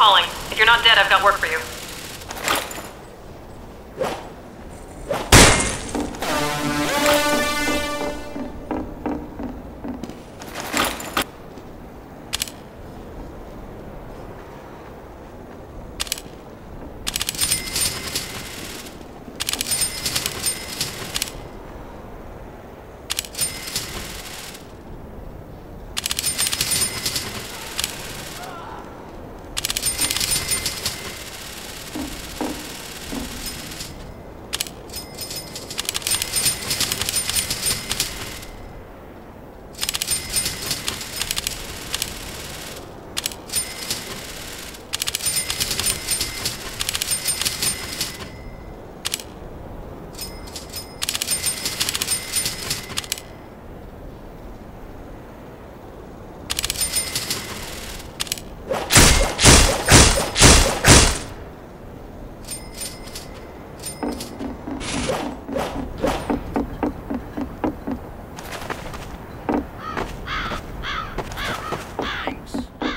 calling. If you're not dead, I've got work for you.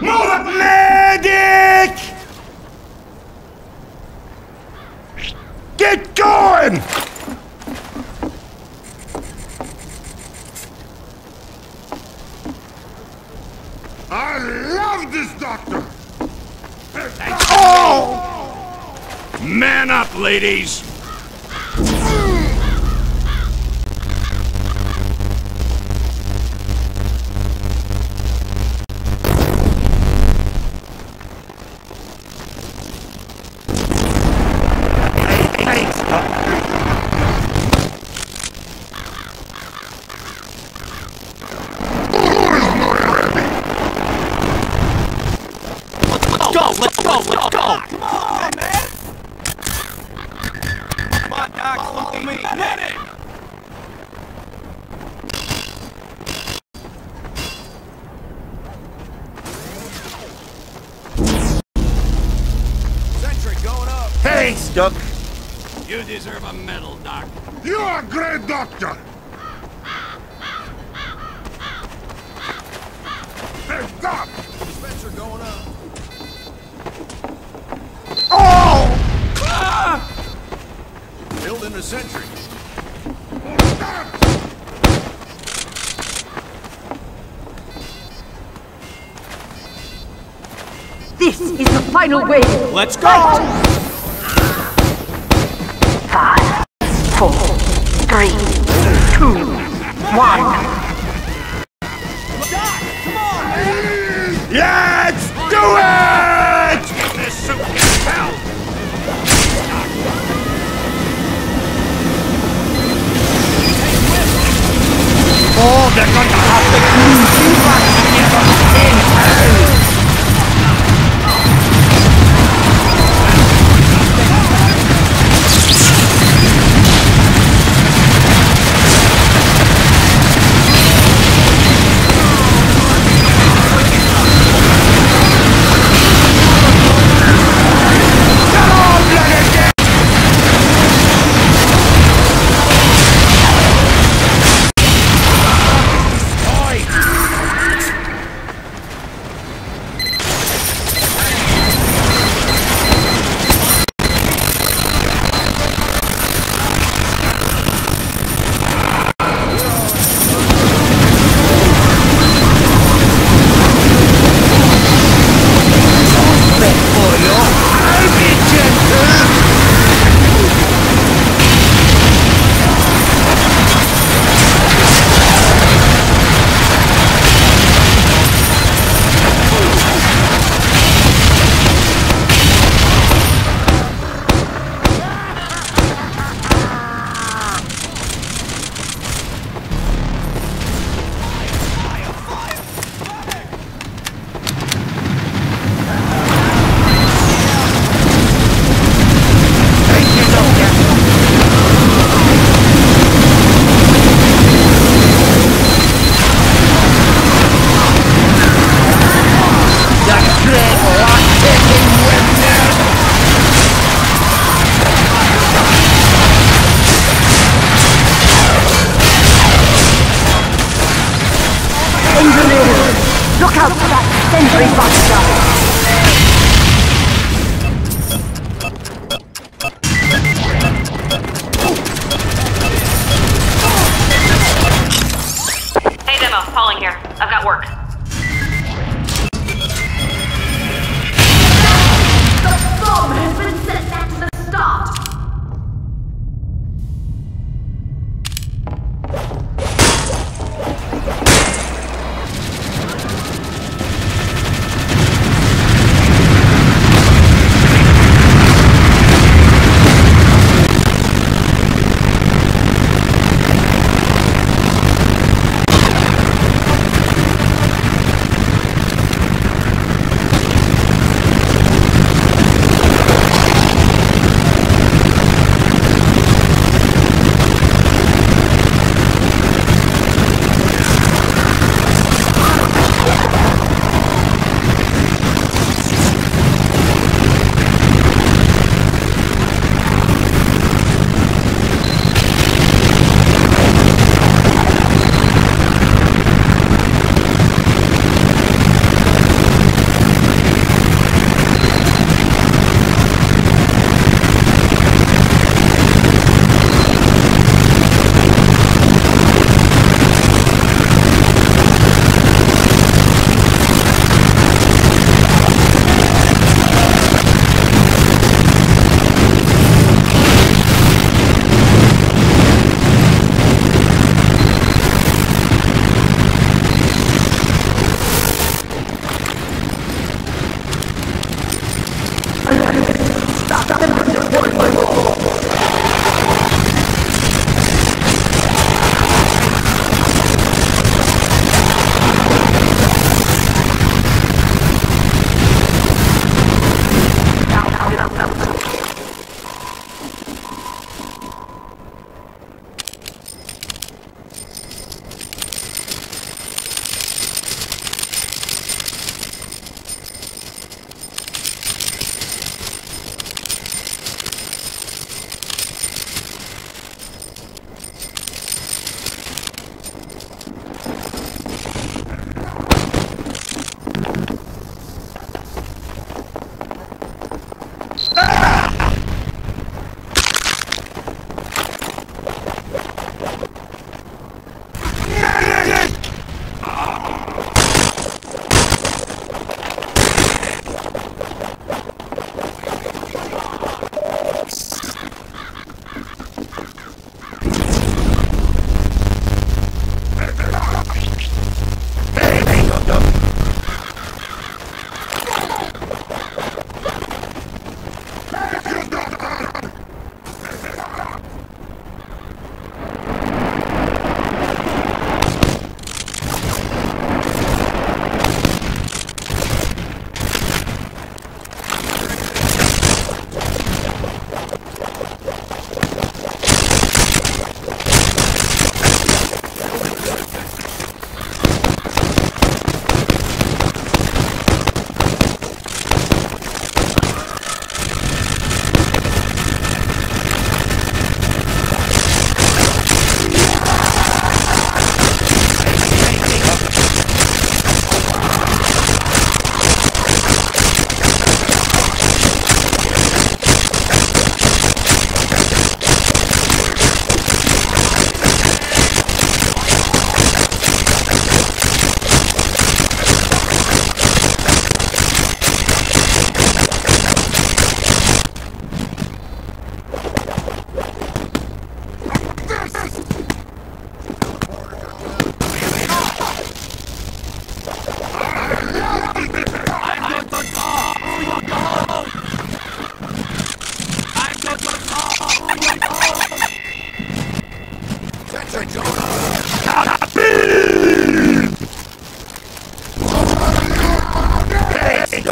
Move medic! Get going! I love this doctor! Oh! Man up, ladies! Let's go, let's go, let's go! Come on, man! Come on, Doc, follow me. Medic! Sentry going up. Thanks, Doc. You deserve a medal, Doc. You're a great doctor! Hey, Doc! Dispenser going up. Building a sentry. This is the final wave. Let's go! Five, four, three, two, one. Doc, come on, man! Let's do it! Oh, they're going to have to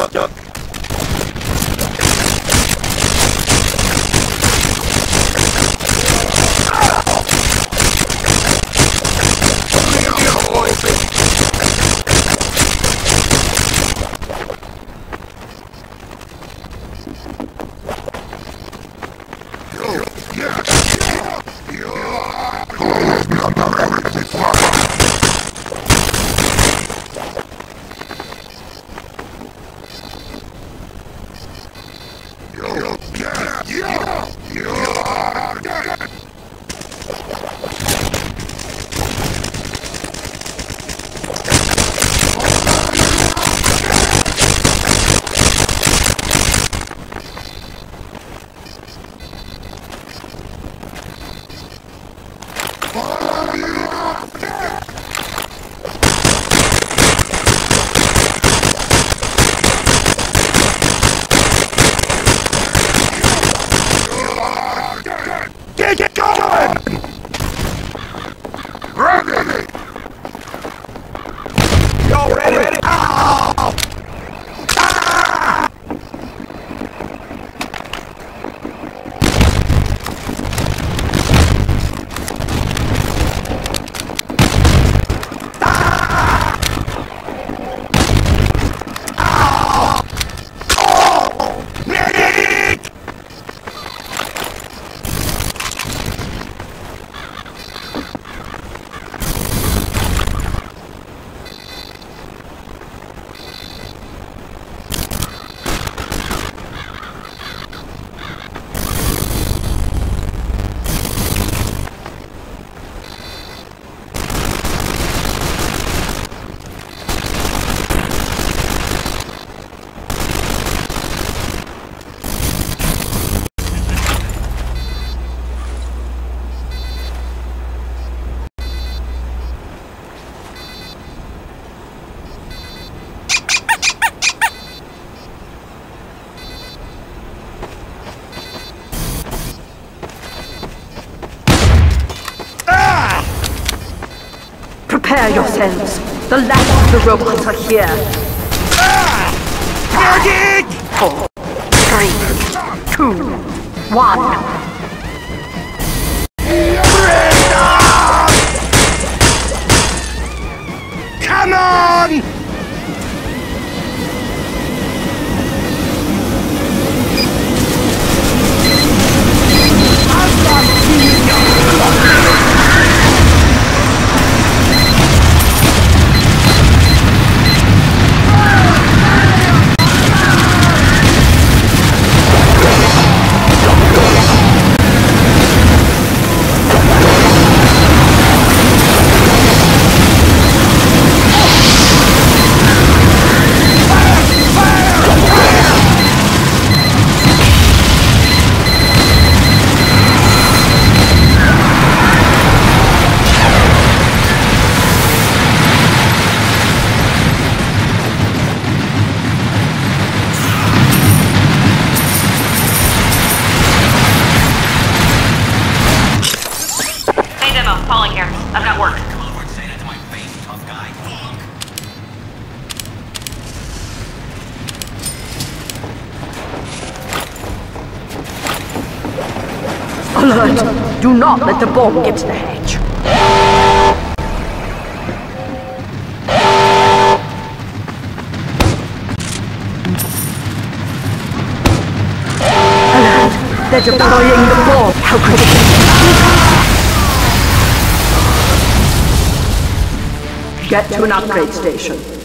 ちょち Bana bir yardım edin. Prepare. The last of the robots are here. Medic! Four, three, two, one. Come on! Not let the bomb get to the hedge. Alert! They're deploying the bomb. How could it? Get to an upgrade station.